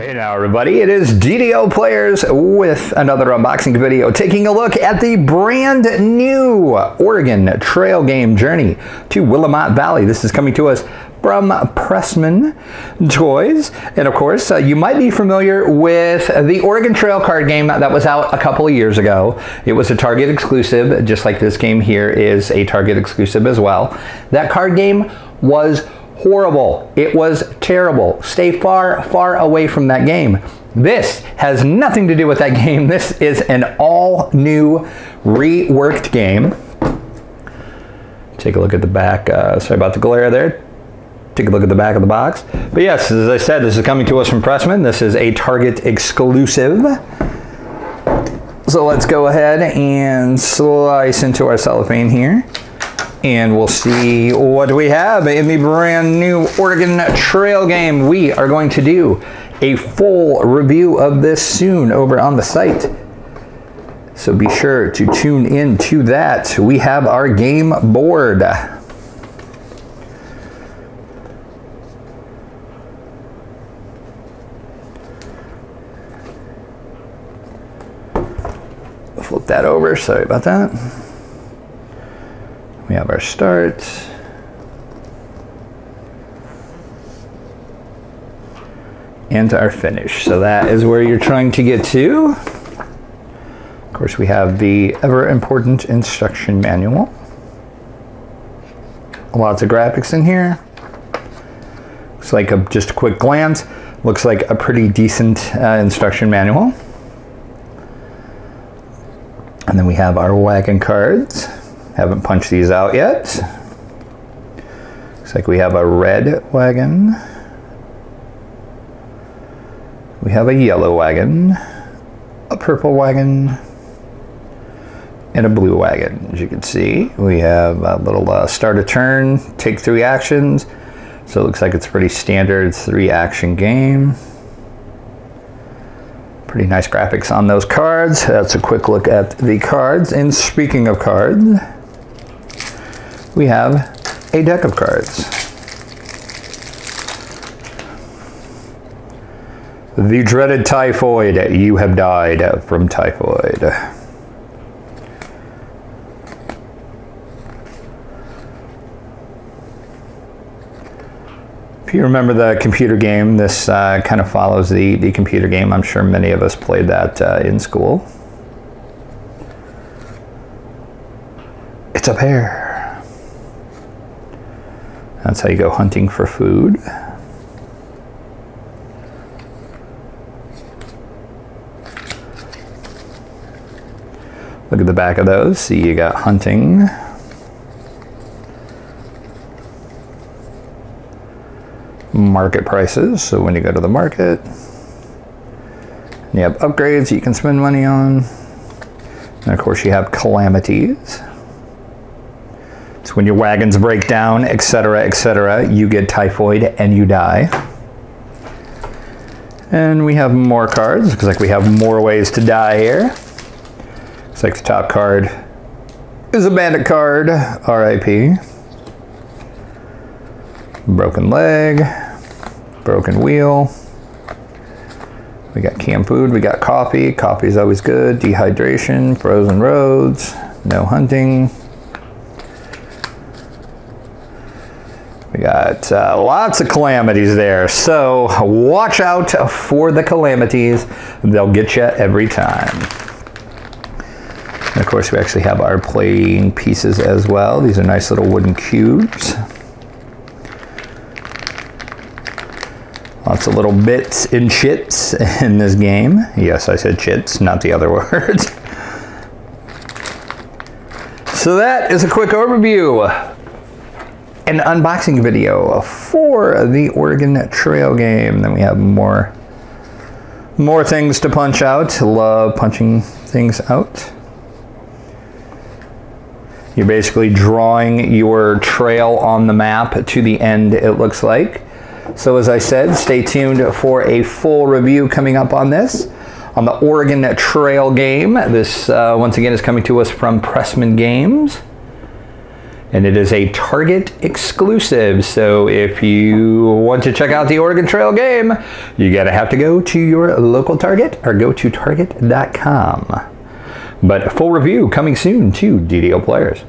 Hey now everybody, it is DDO Players with another unboxing video taking a look at the brand new Oregon Trail Game Journey to Willamette Valley. This is coming to us from Pressman Toys. And of course, uh, you might be familiar with the Oregon Trail card game that was out a couple of years ago. It was a Target exclusive, just like this game here is a Target exclusive as well. That card game was horrible. It was terrible. Stay far, far away from that game. This has nothing to do with that game. This is an all new, reworked game. Take a look at the back. Uh, sorry about the glare there. Take a look at the back of the box. But yes, as I said, this is coming to us from Pressman. This is a Target exclusive. So let's go ahead and slice into our cellophane here and we'll see what we have in the brand new Oregon Trail game. We are going to do a full review of this soon over on the site. So be sure to tune in to that. We have our game board. Flip that over, sorry about that. Have our start. And our finish. So that is where you're trying to get to. Of course, we have the ever important instruction manual. Lots of graphics in here. Looks like a, just a quick glance. Looks like a pretty decent uh, instruction manual. And then we have our wagon cards. Haven't punched these out yet. Looks like we have a red wagon. We have a yellow wagon, a purple wagon, and a blue wagon. As you can see, we have a little uh, start a turn, take three actions. So it looks like it's pretty standard three action game. Pretty nice graphics on those cards. That's a quick look at the cards. And speaking of cards, we have a deck of cards. The dreaded typhoid, you have died from typhoid. If you remember the computer game, this uh, kind of follows the, the computer game. I'm sure many of us played that uh, in school. It's a bear. That's how you go hunting for food. Look at the back of those. See, you got hunting. Market prices. So when you go to the market, you have upgrades you can spend money on. And of course, you have calamities. So when your wagons break down, etc., etc., you get typhoid and you die. And we have more cards, because like we have more ways to die here. Looks like the top card is a bandit card, RIP. Broken leg, broken wheel. We got canned food, we got coffee. Coffee is always good. Dehydration, frozen roads, no hunting. We got uh, lots of calamities there. So watch out for the calamities. They'll get you every time. And of course, we actually have our playing pieces as well. These are nice little wooden cubes. Lots of little bits and chits in this game. Yes, I said chits, not the other word. so that is a quick overview an unboxing video for the Oregon Trail game. Then we have more more things to punch out. Love punching things out. You're basically drawing your trail on the map to the end, it looks like. So as I said, stay tuned for a full review coming up on this, on the Oregon Trail game. This, uh, once again, is coming to us from Pressman Games. And it is a Target exclusive. So if you want to check out the Oregon Trail game, you gotta have to go to your local Target or go to target.com. But full review coming soon to DDO Players.